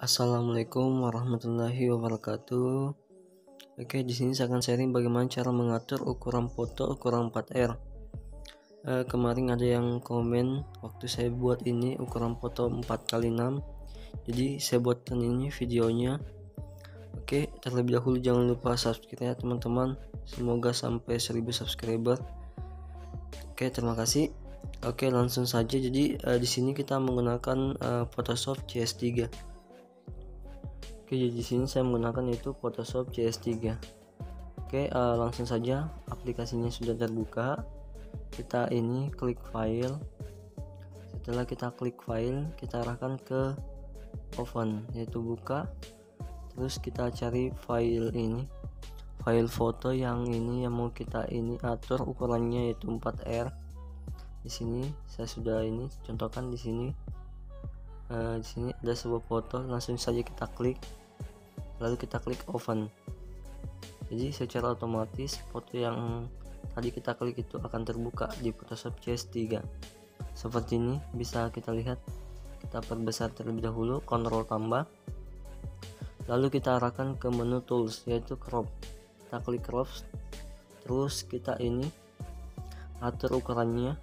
Assalamualaikum warahmatullahi wabarakatuh. Oke, di sini saya akan sharing bagaimana cara mengatur ukuran foto ukuran 4R. Eh, kemarin ada yang komen waktu saya buat ini ukuran foto 4x6. Jadi saya buatkan ini videonya. Oke, terlebih dahulu jangan lupa subscribe ya teman-teman. Semoga sampai 1000 subscriber. Oke, terima kasih. Oke, langsung saja. Jadi eh, di sini kita menggunakan eh, Photoshop CS3 Oke, jadi di sini saya menggunakan itu Photoshop CS3. Oke, uh, langsung saja aplikasinya sudah terbuka. Kita ini klik file. Setelah kita klik file, kita arahkan ke open yaitu buka. Terus kita cari file ini. File foto yang ini yang mau kita ini atur ukurannya yaitu 4R. Di sini saya sudah ini contohkan di sini. Uh, di sini ada sebuah foto, langsung saja kita klik. Lalu kita klik open jadi secara otomatis foto yang tadi kita klik itu akan terbuka di Photoshop CS3 seperti ini bisa kita lihat. Kita perbesar terlebih dahulu kontrol tambah. Lalu kita arahkan ke menu tools yaitu crop. Kita klik crop. Terus kita ini atur ukurannya.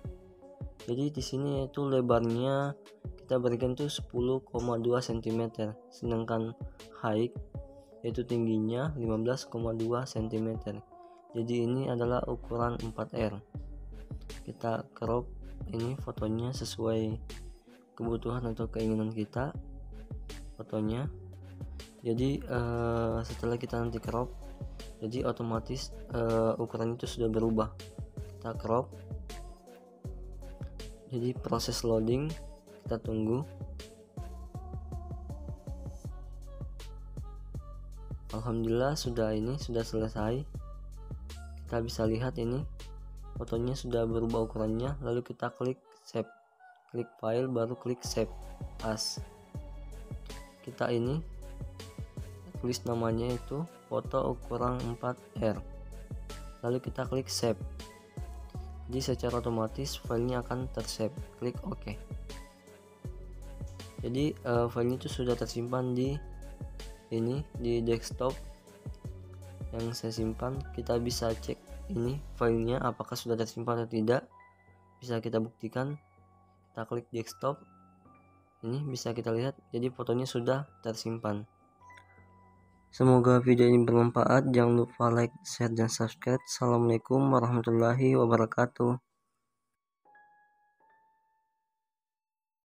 Jadi di sini yaitu lebarnya kita berikan tuh 10,2 cm sedangkan height yaitu tingginya 15,2 cm jadi ini adalah ukuran 4R kita crop ini fotonya sesuai kebutuhan atau keinginan kita fotonya. Jadi uh, setelah kita nanti crop jadi otomatis uh, ukuran itu sudah berubah. Kita crop. Jadi proses loading kita tunggu. Alhamdulillah sudah ini sudah selesai. Kita bisa lihat ini. Fotonya sudah berubah ukurannya. Lalu kita klik save. Klik file baru klik save as. Kita ini tulis namanya itu foto ukuran 4R lalu kita klik save. Jadi secara otomatis filenya akan tersave. Klik OK jadi uh, filenya itu sudah tersimpan di ini di desktop yang saya simpan. Kita bisa cek ini filenya apakah sudah tersimpan atau tidak. Bisa kita buktikan. Kita klik desktop. Ini bisa kita lihat. Jadi fotonya sudah tersimpan. Semoga video ini bermanfaat. Jangan lupa like share dan subscribe. Assalamualaikum warahmatullahi wabarakatuh